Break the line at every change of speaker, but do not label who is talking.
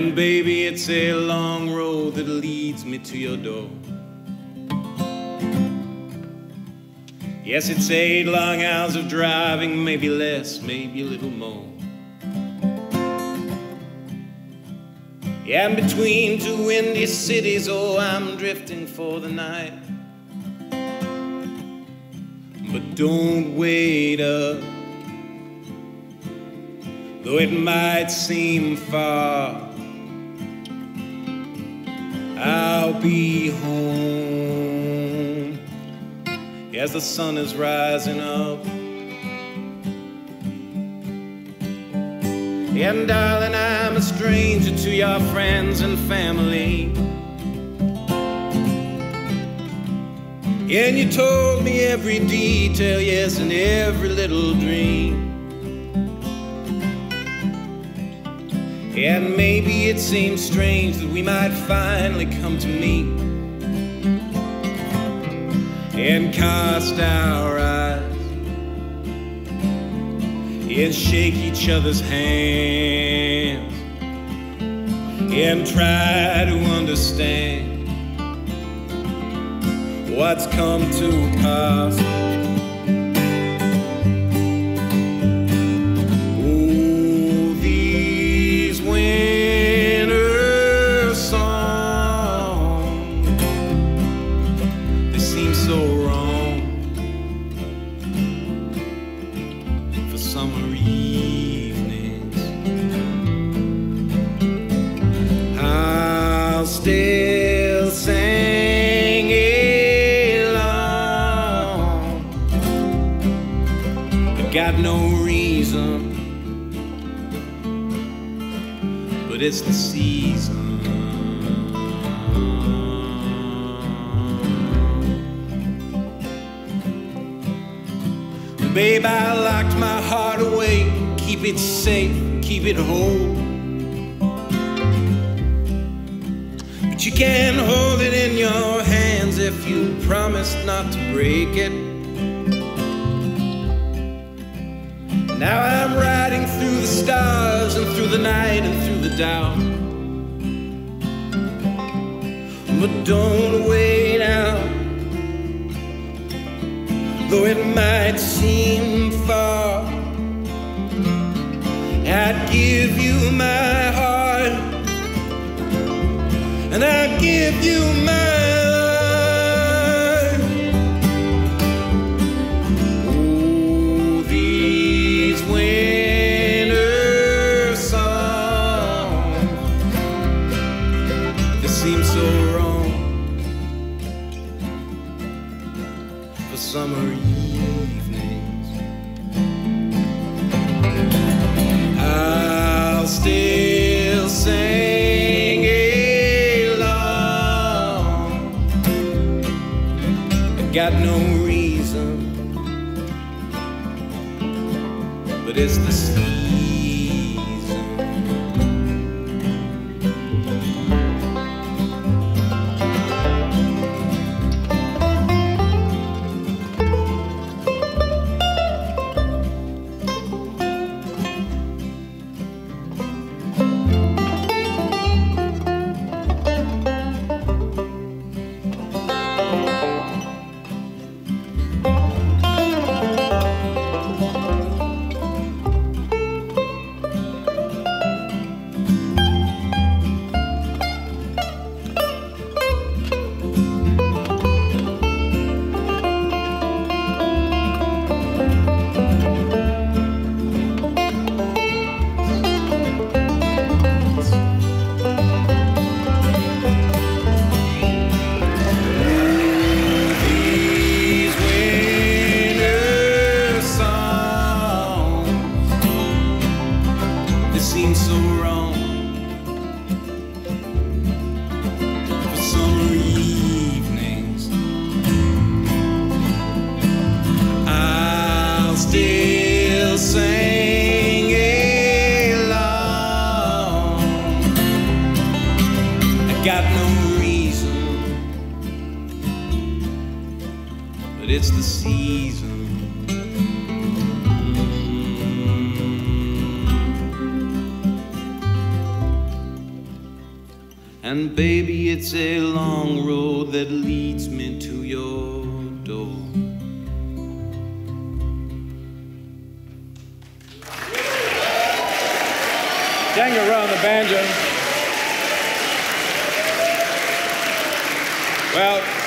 And baby, it's a long road that leads me to your door. Yes, it's eight long hours of driving, maybe less, maybe a little more. Yeah, between two windy cities, oh, I'm drifting for the night. But don't wait up, though it might seem far. I'll be home as the sun is rising up. And darling, I'm a stranger to your friends and family. And you told me every detail, yes, and every little dream. And maybe it seems strange that we might finally come to meet and cast our eyes and shake each other's hands and try to understand what's come to pass. They seem so wrong for summer evenings. I'll still sing along. I got no reason, but it's the season. Babe, I locked my heart away. Keep it safe, keep it whole. But you can hold it in your hands if you promise not to break it. Now I'm riding through the stars and through the night and through the doubt. But don't wait out though it might seem far. I'd give you my heart, and I'd give you my got no reason, but it's the season. Got no reason but it's the season. And baby, it's a long road that leads me to your
Django Rowe on the banjo. Well,